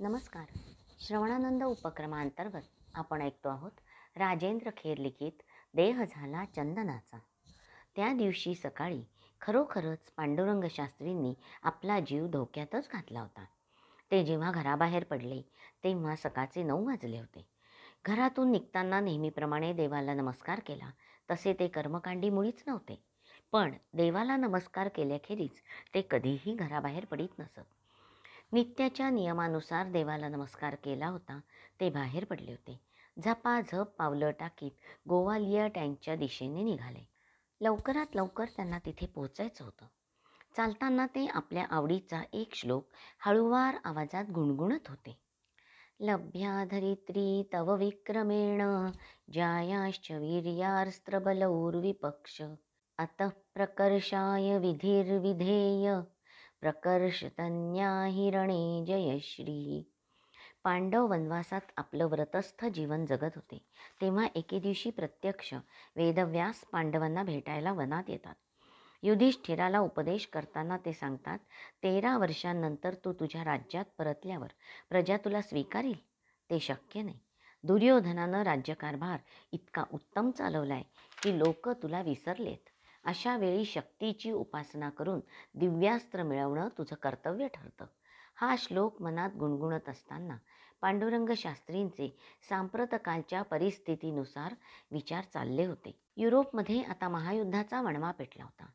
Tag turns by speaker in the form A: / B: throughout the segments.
A: नमस्कार. श्रवणानंद उपक्रमांतर्गत आपण ऐकतो आहोत राजेंद्र खेर लिखित देह झाला चंदनाचा. त्या दिवशी सकाळी खरोखरच पांडुरंग शास्त्रींनी आपला जीव धोक्यातच घातला होता. ते जेव्हा घराबाहेर पडले तेव्हा सकाळचे नऊ वाजले होते. घरातून निघताना नेहमीप्रमाणे देवाला नमस्कार केला. तसे ते कर्मकांडी मुळीच नव्हते. पण देवाला नमस्कार केल्याखेरीज ते कधीही घराबाहेर पडीत नसत. नित्याच्या नियमानुसार देवाला नमस्कार केला होता ते बाहेर पडले होते. झपाझप पावलं टाकीत गोवालिया टँकच्या दिशेने निघाले. लवकरात लवकर त्यांना तिथे पोहोचायचं होतं. चालताना ते आपल्या आवडीचा एक श्लोक हळुवार आवाजात गुणगुणत होते. लभ्या धरित्री तव विक्रमेण जायाश्च वीर्यास्त्रबलौर्विपक्ष अतः प्रकर्षाय विधिर्विधेय। प्रकर्षतन्या हिरणे जयश्री पांडव वनवासात आपलं व्रतस्थ जीवन जगत होते. तेव्हा एके दिवशी प्रत्यक्ष वेदव्यास पांडवांना भेटायला वनात येतात. युधिष्ठिराला उपदेश करताना ते सांगतात तेरा वर्षांनंतर तू तुझ्या राज्यात परतल्यावर प्रजा तुला स्वीकारील? ते शक्य नाही. दुर्योधनानं राज्यकारभार इतका उत्तम चालवलाय की लोक तुला विसरलेत. अशा वेळी शक्तीची उपासना करून दिव्यास्त्र मिळवणं तुझं कर्तव्य ठरतं. हा श्लोक मनात गुणगुणत असताना पांडुरंग शास्त्रींचे सांप्रतकालच्या परिस्थितीनुसार विचार चालले होते. युरोपमध्ये आता महायुद्धाचा वणवा पेटला होता.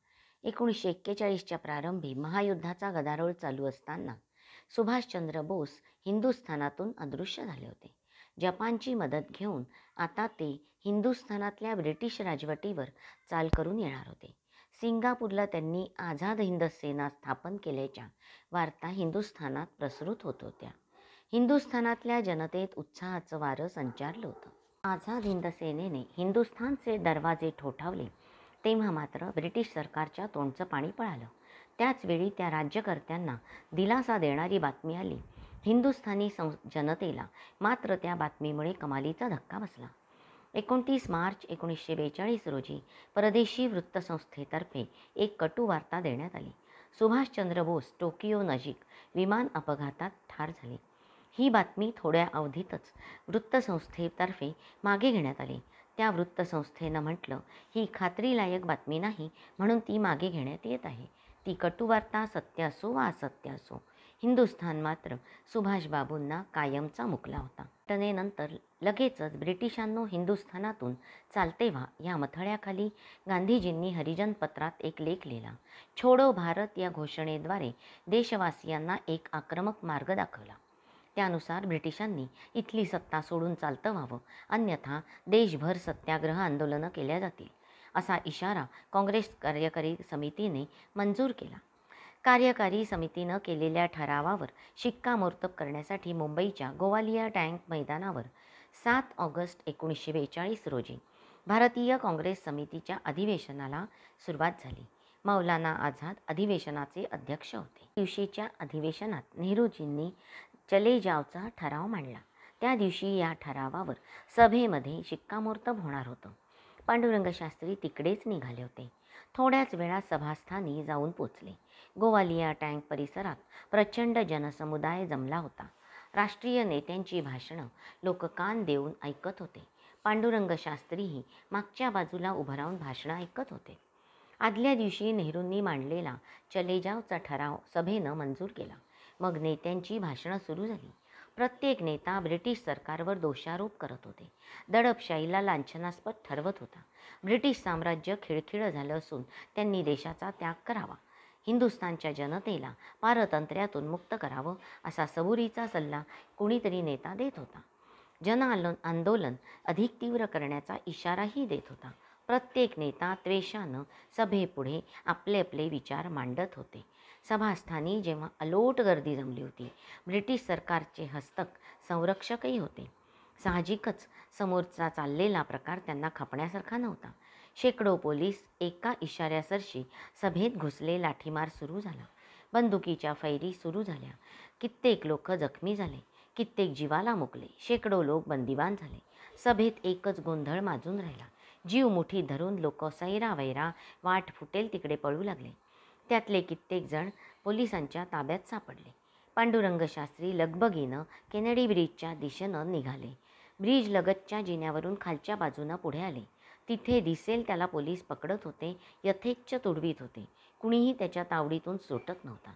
A: एकोणीसशे एक्केचाळीसच्या प्रारंभी महायुद्धाचा गदारोळ चालू असताना सुभाषचंद्र बोस हिंदुस्थानातून अदृश्य झाले होते. जपानची मदत घेऊन आता ते हिंदुस्थानातल्या ब्रिटिश राजवटीवर चाल करून येणार होते. सिंगापूरला त्यांनी आझाद हिंद सेना स्थापन केल्याच्या वार्ता हिंदुस्थानात प्रसृत होत होत्या. हिंदुस्थानातल्या जनतेत उत्साहाचं वारं संचारलं होतं. आझाद हिंद सेनेने हिंदुस्थानचे दरवाजे ठोठावले तेव्हा मात्र ब्रिटिश सरकारच्या तोंडचं पाणी पळालं. त्याचवेळी त्या राज्यकर्त्यांना दिलासा देणारी बातमी आली. हिंदुस्थानी सं जनतेला मात्र त्या बातमीमुळे कमालीचा धक्का बसला. एकोणतीस मार्च एकोणीसशे बेचाळीस रोजी परदेशी वृत्तसंस्थेतर्फे एक कटू वार्ता देण्यात आली. सुभाषचंद्र बोस टोकियो नजीक विमान अपघातात ठार झाले. ही बातमी थोड्या अवधीतच वृत्तसंस्थेतर्फे मागे घेण्यात आली. त्या वृत्तसंस्थेनं म्हटलं ही खात्रीलायक बातमी नाही म्हणून ती मागे घेण्यात येत आहे. ती कटुवार्ता सत्य असो वा असत्य असो हिंदुस्थान मात्र सुभाषबाबूंना कायमचा मुकला होता. घटनेनंतर लगेचच ब्रिटिशांनो हिंदुस्थानातून चालते व्हा या मथळ्याखाली गांधीजींनी हरिजन पत्रात एक लेख लिहिला. छोडो भारत या घोषणेद्वारे देशवासियांना एक आक्रमक मार्ग दाखवला. त्यानुसार ब्रिटिशांनी इथली सत्ता सोडून चालतं व्हावं अन्यथा देशभर सत्याग्रह आंदोलनं केल्या जातील असा इशारा काँग्रेस कार्यकारी समितीने मंजूर केला. कार्यकारी समितीनं केलेल्या ठरावावर शिक्कामोर्तब करण्यासाठी मुंबईच्या गोवालिया टँक मैदानावर सात ऑगस्ट एकोणीसशे बेचाळीस रोजी भारतीय काँग्रेस समितीच्या अधिवेशनाला सुरुवात झाली. मौलाना आझाद अधिवेशनाचे अध्यक्ष होते. दिवशीच्या अधिवेशनात नेहरूजींनी चले जावचा ठराव मांडला. त्या दिवशी या ठरावावर सभेमध्ये शिक्कामोर्तब होणार होतं. पांडुरंग शास्त्री तिकडेच निघाले होते. थोड्याच वेळात सभास्थानी जाऊन पोचले. गोवालिया टँक परिसरात प्रचंड जनसमुदाय जमला होता. राष्ट्रीय नेत्यांची भाषणं लोक कान देऊन ऐकत होते. पांडुरंग शास्त्रीही मागच्या बाजूला उभं राहून भाषणं ऐकत होते. आदल्या दिवशी नेहरूंनी मांडलेला चले जावचा ठराव सभेनं मंजूर केला. मग नेत्यांची भाषणं सुरू झाली. प्रत्येक नेता ब्रिटिश सरकारवर दोषारोप करत होते. दडपशाहीला लांछनास्पद ठरवत होता. ब्रिटिश साम्राज्य खिळखिळं झालं असून त्यांनी देशाचा त्याग करावा. हिंदुस्थानच्या जनतेला पारतंत्र्यातून मुक्त करावं असा सबुरीचा सल्ला कुणीतरी नेता देत होता. जन आंदोलन अधिक तीव्र करण्याचा इशाराही देत होता. प्रत्येक नेता त्वेषानं सभेपुढे आपले आपले विचार मांडत होते. सभास्थानी जेव्हा अलोट गर्दी जमली होती ब्रिटिश सरकारचे हस्तक संरक्षकही होते. साहजिकच समोरचा चाललेला प्रकार त्यांना खपण्यासारखा नव्हता. शेकडो पोलीस एका इशाऱ्यासरशी सभेत घुसले लाठीमार सुरू झाला. बंदुकीच्या फैरी सुरू झाल्या. कित्येक लोक जखमी झाले कित्येक जीवाला मुकले शेकडो लोक बंदिवान झाले. सभेत एकच गोंधळ माजून राहिला. जीव मुठी धरून लोक सैरा वैरा वाट फुटेल तिकडे पळू लागले. त्यातले कित्येक जण पोलिसांच्या ताब्यात सापडले. पांडुरंग शास्त्री लगबगीनं केनेडी ब्रिजच्या दिशेनं निघाले. ब्रिज लगतच्या जिन्यावरून खालच्या बाजूनं पुढे आले. तिथे दिसेल त्याला पोलीस पकडत होते यथेच्छ तुडवीत होते. कुणीही त्याच्या तावडीतून सुटत नव्हता.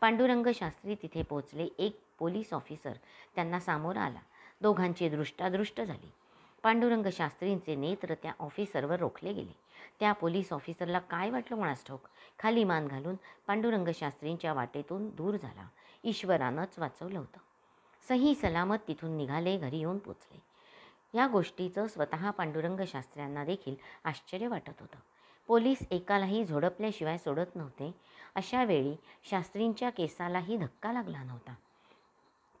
A: पांडुरंग शास्त्री तिथे पोचले एक पोलीस ऑफिसर त्यांना सामोर आला. दोघांची दृष्टादृष्ट झाली. पांडुरंग शास्त्रींचे नेत्र त्या ऑफिसरवर रोखले गेले. त्या पोलीस ऑफिसरला काय वाटलं कोणास ठाऊक खाली मान घालून पांडुरंग शास्त्रींच्या वाटेतून दूर झाला. ईश्वरानंच वाचवलं होतं. सही सलामत तिथून निघाले घरी येऊन पोचले. या गोष्टीचं स्वतः पांडुरंग शास्त्र्यांना देखील आश्चर्य वाटत होतं. पोलीस एकालाही झोडपल्याशिवाय सोडत नव्हते. अशा वेळी शास्त्रींच्या केसालाही धक्का लागला नव्हता.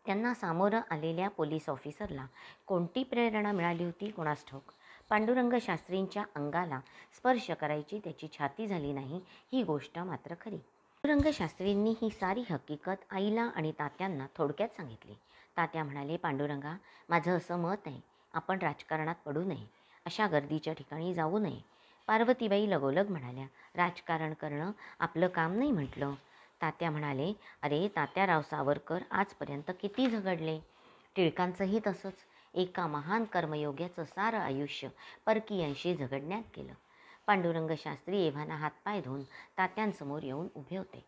A: त्यांना सामोरं आलेल्या पोलीस ऑफिसरला कोणती प्रेरणा मिळाली होती कोणास ठाऊक पांडुरंग शास्त्रींच्या अंगाला स्पर्श करायची त्याची छाती झाली नाही ही गोष्ट मात्र खरी. पांडुरंग शास्त्रींनी ही सारी हकीकत आईला आणि तात्यांना थोडक्यात सांगितली. तात्या म्हणाले पांडुरंगा माझं असं मत आहे आपण राजकारणात पडू नये अशा गर्दीच्या ठिकाणी जाऊ नये. पार्वतीबाई लगोलग म्हणाल्या राजकारण करणं आपलं काम नाही म्हटलं. तात्या म्हणाले अरे तात्याराव सावरकर आजपर्यंत किती झगडले? टिळकांचंही तसंच. एका महान कर्मयोग्याचं सारं आयुष्य परकीयांशी झगडण्यात गेलं. पांडुरंग शास्त्री एव्हाना हातपाय धुवून तात्यांसमोर येऊन उभे होते.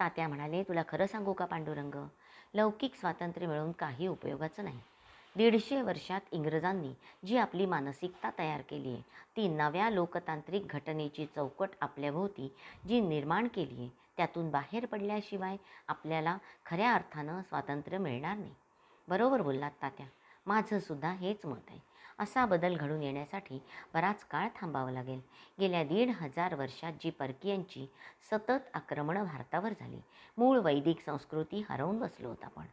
A: तात्या म्हणाले तुला खरं सांगू का पांडुरंग? लौकिक स्वातंत्र्य मिळवून काही उपयोगाचं नाही. दीडशे वर्षात इंग्रजांनी जी आपली मानसिकता तयार केली आहे ती नव्या लोकतांत्रिक घटनेची चौकट आपल्याभोवती जी निर्माण केली आहे त्यातून बाहेर पडल्याशिवाय आपल्याला खऱ्या अर्थानं स्वातंत्र्य मिळणार नाही. बरोबर बोललात तात्या. माझंसुद्धा हेच मत आहे. असा बदल घडून येण्यासाठी बराच काळ थांबावं लागेल. गेल्या दीड हजार वर्षात जी परकीयांची सतत आक्रमणं भारतावर झाली मूळ वैदिक संस्कृती हरवून बसलो होता आपण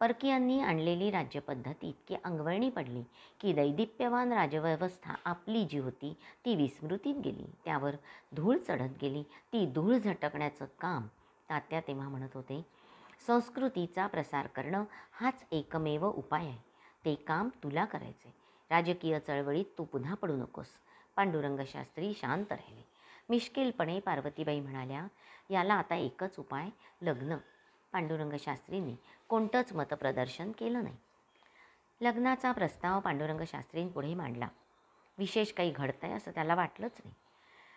A: परकीयांनी आणलेली राज्यपद्धती इतकी अंगवळणी पडली की दैदिप्यवान राजव्यवस्था आपली जी होती ती विस्मृतीत गेली. त्यावर धूळ चढत गेली. ती धूळ झटकण्याचं काम तात्या तेव्हा म्हणत होते संस्कृतीचा प्रसार करणं हाच एकमेव उपाय आहे. ते काम तुला करायचे राजकीय चळवळीत तू पुन्हा पडू नकोस. पांडुरंग शास्त्री शांत राहिले. मिश्किलपणे पार्वतीबाई म्हणाल्या याला आता एकच उपाय लग्न. पांडुरंग शास्त्रींनी कोणतंच मतप्रदर्शन केलं नाही. लग्नाचा प्रस्ताव पांडुरंग शास्त्रींपुढे मांडला. विशेष काही घडतंय असं त्याला वाटलंच नाही.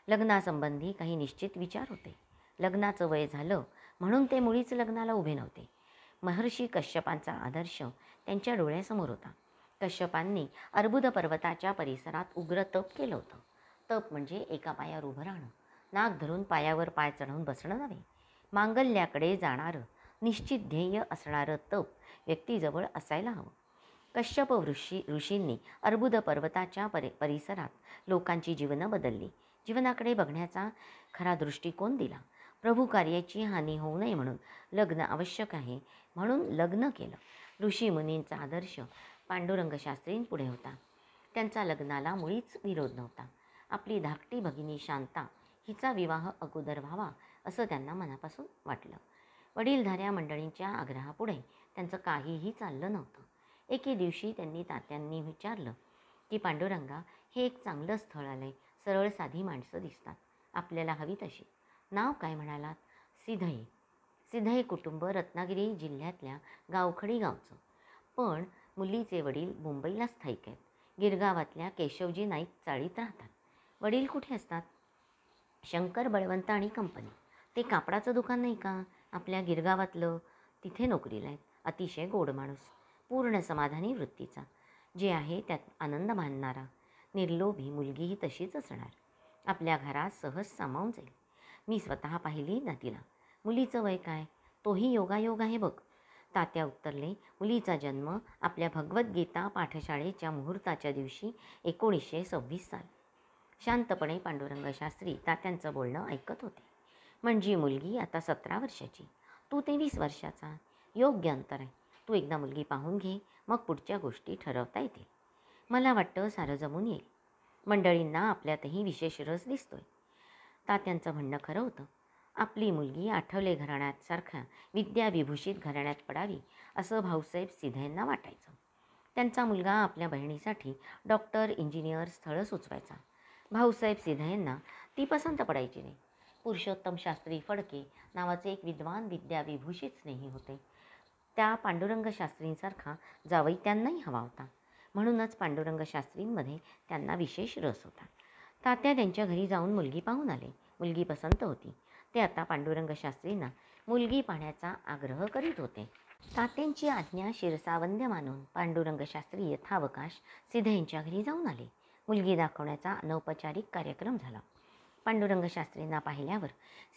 A: लग्नासंबंधी काही निश्चित विचार होते. लग्नाचं वय झालं म्हणून ते मुळीच लग्नाला उभे नव्हते. महर्षी कश्यपांचा आदर्श त्यांच्या डोळ्यासमोर होता. कश्यपांनी अर्बुद पर्वताच्या परिसरात उग्र तप केलं होतं. तप म्हणजे एका पायावर उभं राहणं नाक धरून पायावर पाय चढवून बसणं नव्हे. मांगल्याकडे जाणारं निश्चित ध्येय असणारं तप व्यक्तीजवळ असायला हवं. कश्यप ऋषी ऋषींनी अर्बुद पर्वताच्या परि परिसरात लोकांची जीवनं बदलली. जीवनाकडे बघण्याचा खरा दृष्टिकोन दिला. प्रभू कार्याची हानी होऊ नये म्हणून लग्न आवश्यक आहे म्हणून लग्न केलं. ऋषी मुनींचा आदर्श पांडुरंग शास्त्रींपुढे होता. त्यांचा लग्नाला मुळीच विरोध नव्हता. आपली धाकटी भगिनी शांता हिचा विवाह अगोदर व्हावा असं त्यांना मनापासून वाटलं. वडीलधाऱ्या मंडळींच्या आग्रहापुढे त्यांचं काहीही चाललं नव्हतं. एके दिवशी त्यांनी तात्यांनी विचारलं की पांडुरंगा हे एक चांगलं स्थळ आलं आहे सरळ साधी माणसं दिसतात. आपल्याला हवी तशी. नाव काय म्हणालात? सिधई. सिधई कुटुंब रत्नागिरी जिल्ह्यातल्या गावखडी गावचं. पण मुलीचे वडील मुंबईला स्थायिक आहेत. गिरगावातल्या केशवजी नाईक चाळीत राहतात. वडील कुठे असतात? शंकर बळवंत आणि कंपनी. ते कापडाचं दुकान नाही का? आपल्या गिरगावातलं. तिथे नोकरीला आहेत. अतिशय गोड माणूस. पूर्ण समाधानी वृत्तीचा. जे आहे त्यात आनंद मानणारा. निर्लोभी मुलगीही तशीच असणार. आपल्या घरात सहज सामावून जाईल. मी स्वतः पाहिली ना तिला. मुलीचं वय काय? तोही योगायोग आहे बघ. तात्या उत्तरले मुलीचा जन्म आपल्या भगवद्गीता पाठशाळेच्या मुहूर्ताच्या दिवशी एकोणीसशे सव्वीस साल. शांतपणे पांडुरंग शास्त्री तात्यांचं बोलणं ऐकत होते. म्हणजे मुलगी आता सतरा वर्षाची. तू तेवीस वर्षाचा. योग्य अंतर आहे. तू एकदा मुलगी पाहून घे मग पुढच्या गोष्टी ठरवता येतील. मला वाटतं सारं जमून येईल. मंडळींना आपल्यातही विशेष रस दिसतोय. तात्यांचं म्हणणं खरं होतं. आपली मुलगी आठवले घराण्यासारख्या विद्याविभूषित घराण्यात पडावी असं भाऊसाहेब सिधेंना वाटायचं. त्यांचा मुलगा आपल्या बहिणीसाठी डॉक्टर इंजिनियर स्थळं सुचवायचा. भाऊसाहेब सिधेंना ती पसंत पडायची नाही. पुरुषोत्तम शास्त्री फडके नावाचे एक विद्वान विद्याविभूषित स्नेही होते. त्या पांडुरंग शास्त्रींसारखा जावई त्यांनाही हवा होता. म्हणूनच पांडुरंग शास्त्रींमध्ये त्यांना विशेष रस होता. तात्या त्यांच्या घरी जाऊन मुलगी पाहून आले. मुलगी पसंत होती. ते आता पांडुरंग शास्त्रींना मुलगी पाहण्याचा आग्रह करीत होते. तात्यांची आज्ञा शिरसावंद्य मानून पांडुरंग शास्त्री यथावकाश सिधयेंच्या घरी जाऊन आले. मुलगी दाखवण्याचा अनौपचारिक कार्यक्रम झाला. पांडुरंग शास्त्रींना पाहिल्यावर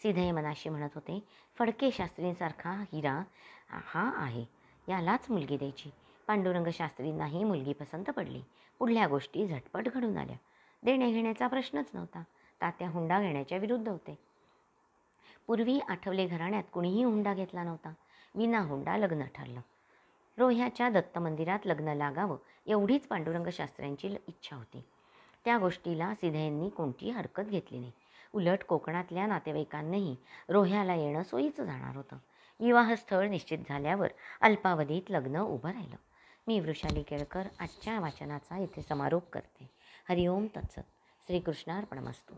A: सिधे मनाशी म्हणत होते फडके शास्त्रींसारखा हिरा हा आहे. यालाच मुलगी द्यायची. पांडुरंग शास्त्रींनाही मुलगी पसंत पडली. पुढल्या गोष्टी झटपट घडून आल्या. देणे घेण्याचा प्रश्नच नव्हता. तात्या हुंडा घेण्याच्या विरुद्ध होते. पूर्वी आठवले घराण्यात कुणीही हुंडा घेतला नव्हता. विना हुंडा लग्न ठरलं. रोह्याच्या दत्त मंदिरात लग्न लागावं एवढीच पांडुरंग शास्त्र्यांची इच्छा होती. त्या गोष्टीला सिधेंनी कोणती हरकत घेतली नाही. उलट कोकणातल्या नातेवाईकांनाही रोह्याला येणं सोयीचं जाणार होतं. विवाहस्थळ निश्चित झाल्यावर अल्पावधीत लग्न उभं राहिलं. मी वृषाली केळकर आजच्या वाचनाचा इथे समारोप करते. हरिओम तत्सत. श्रीकृष्णार्पणमस्तू.